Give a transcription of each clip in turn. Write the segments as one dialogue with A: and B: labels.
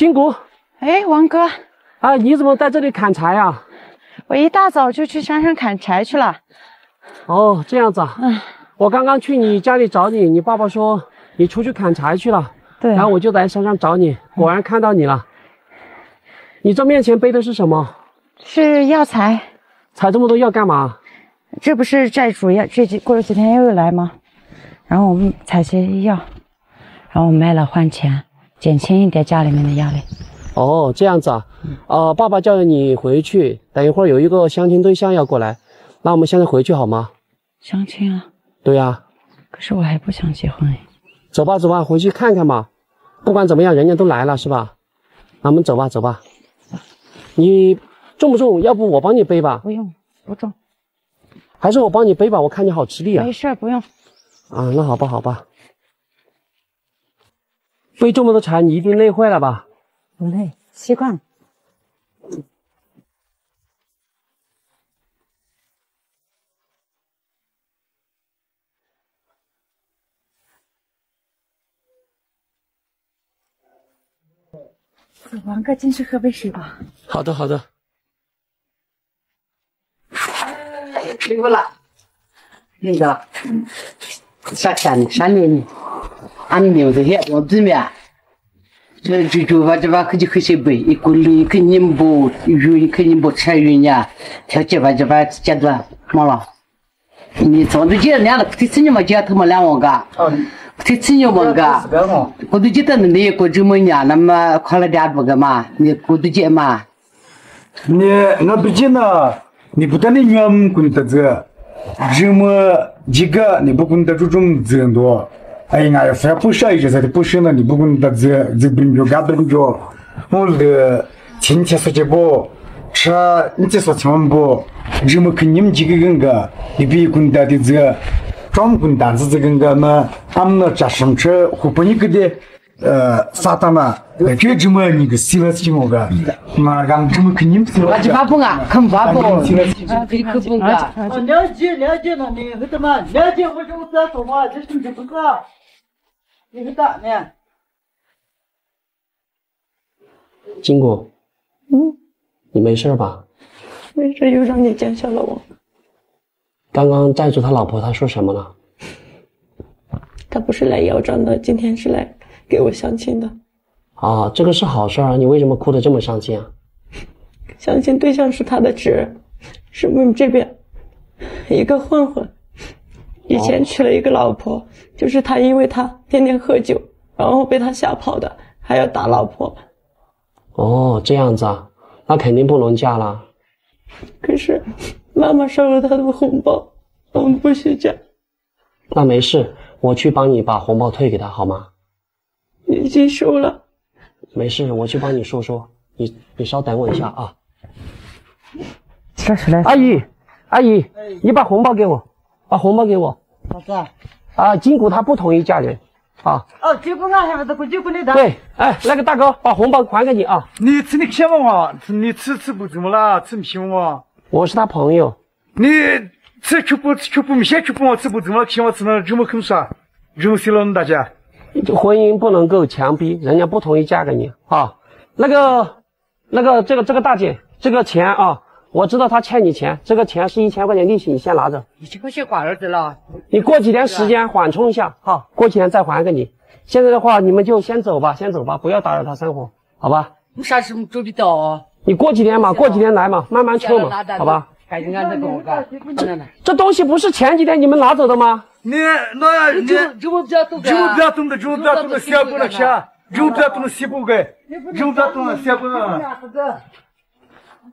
A: 金谷，
B: 哎，王哥，
A: 啊，你怎么在这里砍柴啊？
B: 我一大早就去山上砍柴去了。
A: 哦，这样子啊。嗯。我刚刚去你家里找你，你爸爸说你出去砍柴去了。
B: 对。
A: 然后我就在山上找你，果然看到你了。你这面前背的是什么？
B: 是药材。
A: 采这么多药干嘛？
B: 这不是债主要这几过了几天又来吗？然后我们采些药，然后卖了换钱，减轻一点家里面的压力。
A: 哦，这样子啊。呃，爸爸叫你回去，等一会儿有一个相亲对象要过来，那我们现在回去好吗？
B: 相亲啊？
A: 对呀。
B: 可是我还不想结婚哎。
A: 走吧，走吧，回去看看吧。不管怎么样，人家都来了是吧？那我们走吧，走吧。你重不重？要不我帮你背吧？
B: 不用，不重。
A: 还是我帮你背吧，我看你好吃力啊。
B: 没事，不用。
A: 啊，那好吧，好吧。背这么多柴，你一定累坏了吧？
B: 不累，习惯了。王哥，进去喝杯水吧。
A: 好的，好的。
C: 辛苦了，那个夏天啥年呢？俺 안 미워서 해야 없으면 저 주주가 저가 그지 그지 배 이꼴이 그님 보 유이 그님 보 차유냐. 저제 바저바 진짜 몰라. 니 전도 제 내가 그티스니 맞아 더 말랑가. 그티스니 뭔가. 고도 제는 네 고주머냐 남마 콜라다 버가마. 네
D: 고도 제마. 네 나부지나. 니 부단이 냠 군다자 지금 지가 니 부군다 주좀 지는도. Aí na eu fui puxar isso, aí puxando ali, bugun da de de brinjo gadro jo. Mol de tinche so de bo. Cha inte so chom bo. Jimu kinim jigiganga. Ibi gunda de de 좀 군단 지금가 뭐 암너 자심체 후분이 그데 사타나 그 주머니 그 시버스 지모가 마강 주머 그님 아주 바쁜가 큰 바보 그리고 뭔가 내가
C: 내가 너네 그때만 내가
D: 우리
C: 우리 다 도와 좀 주고 你是不是？你是咋呢？
A: 金谷，嗯，你没事吧？
B: 没事，又让你见笑了我。
A: 刚刚债主他老婆他说什么了？
B: 他不是来要账的，今天是来。给我相亲的，
A: 啊，这个是好事啊！你为什么哭得这么伤心啊？
B: 相亲对象是他的侄，是我们这边一个混混，以前娶了一个老婆，就是他，因为他天天喝酒，然后被他吓跑的，还要打老婆。
A: 哦，这样子啊，那肯定不能嫁了。
B: 可是妈妈收了他的红包，我们不许嫁。
A: 那没事，我去帮你把红包退给他，好吗？
B: 已经收了，
A: 没事，我去帮你说说。你你稍等我一下啊。
B: 这是来，
A: 阿姨，阿姨，你把红包给我，把红包给我。
C: 老师？
A: 啊，金谷他不同意嫁人，啊。
C: 哦，金谷俺还不得过金谷的。
A: 对，哎，那个大哥，把红包还给你啊。
D: 你吃你吃嘛？嘛？你吃吃不怎么了？吃不行嘛？
A: 我是他朋友。
D: 你吃吃不吃不？先吃不吃不怎么了？希望吃那这么很爽，肉死了大家。
A: 婚姻不能够强逼，人家不同意嫁给你啊。那个，那个，这个这个大姐，这个钱啊，我知道他欠你钱，这个钱是一千块钱利息，你先拿着。
C: 一千块钱管儿子了，
A: 你过几天时间缓冲一下哈，过几天再还给你。现在的话，你们就先走吧，先走吧，不要打扰他生活，好吧？
C: 你啥时候准备到？
A: 你过几天嘛，过几天来嘛，慢慢抽嘛，好吧？
C: 赶紧按这个干。
A: 这东西不是前几天你们拿走的吗？
D: 你那你
C: 就不要动的，
D: 肉不要动的，肉不要动的，先不了下，肉不要动的，下不给，肉不要动的，下不了。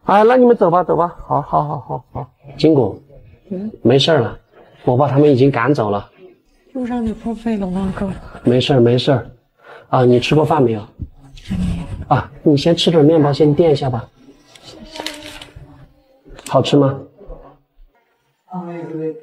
A: 哎，那你们走吧，走吧，好，好，好，好，好。金谷，嗯，没事了，我把他们已经赶走了。
B: 又让你破费了，王哥。
A: 没事，没事。啊，你吃过饭没有？
B: 还没有。
A: 啊，你先吃点面包，先垫一下吧。好吃吗？
C: 啊，没有。